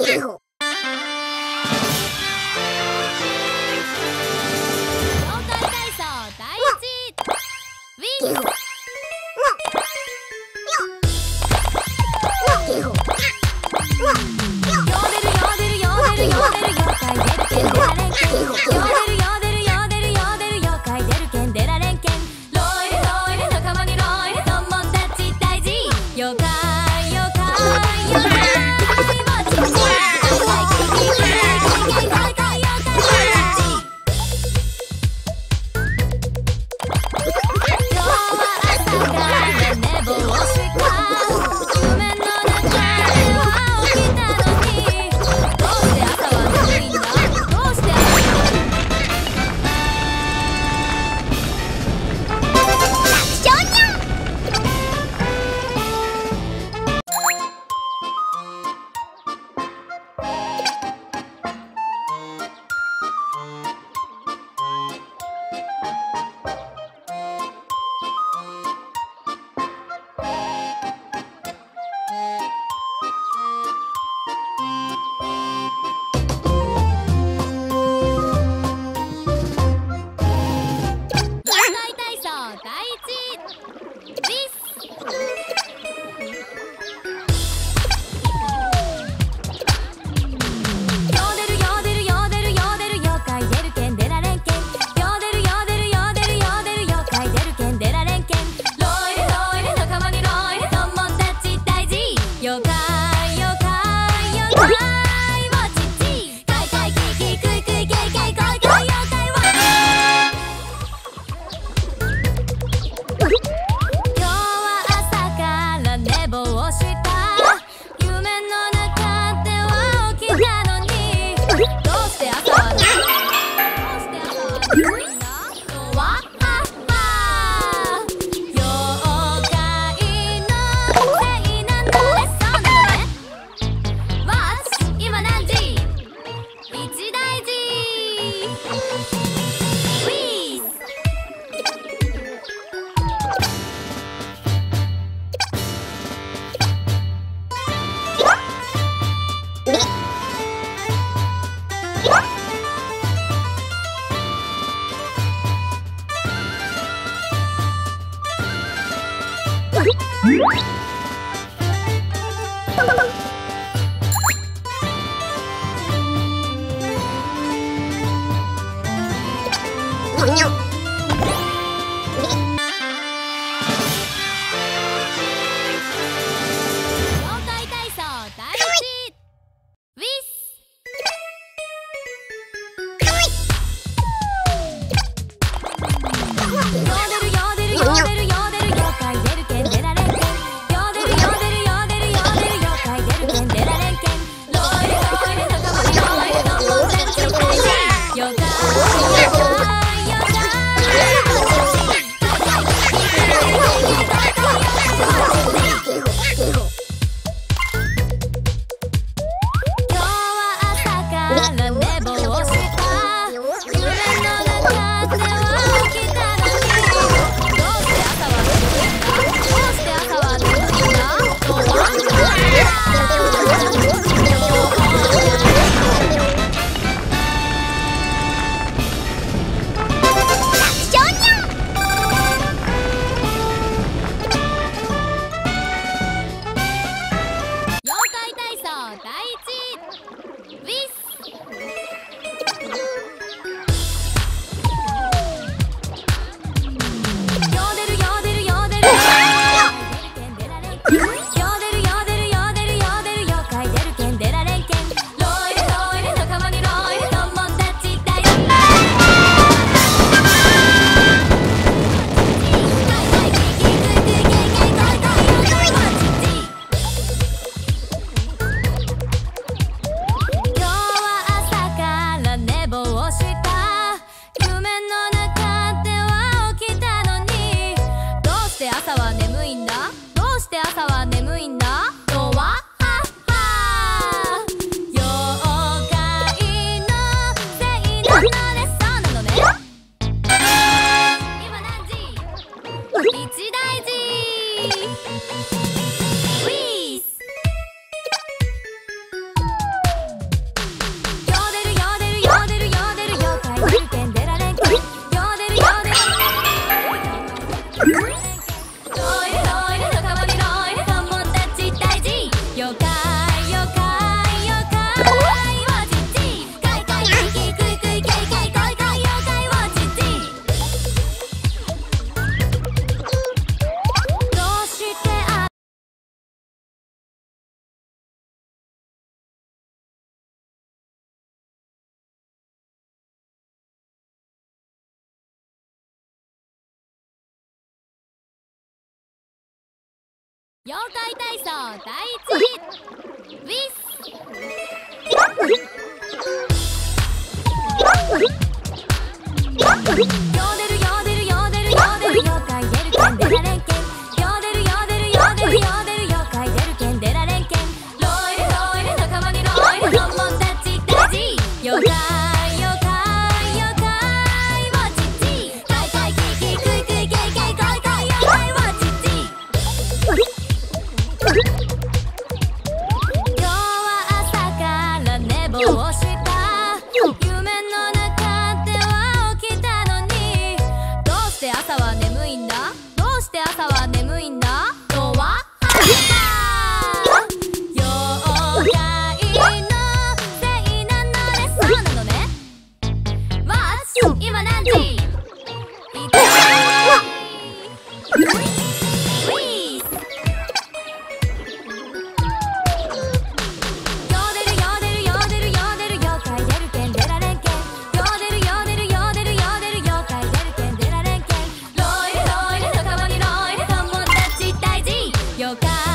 Ew. よ打死你妖怪体操第一。ウィスヨーデルヨーデルヨーデル妖怪。Ha ha ha! tocar.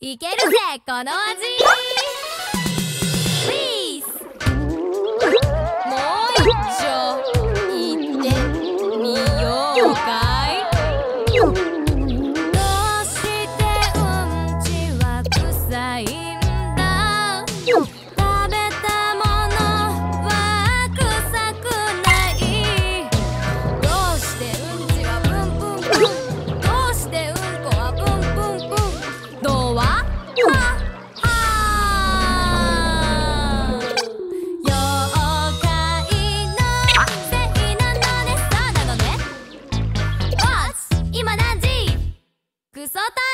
いけるぜこの味。クソタ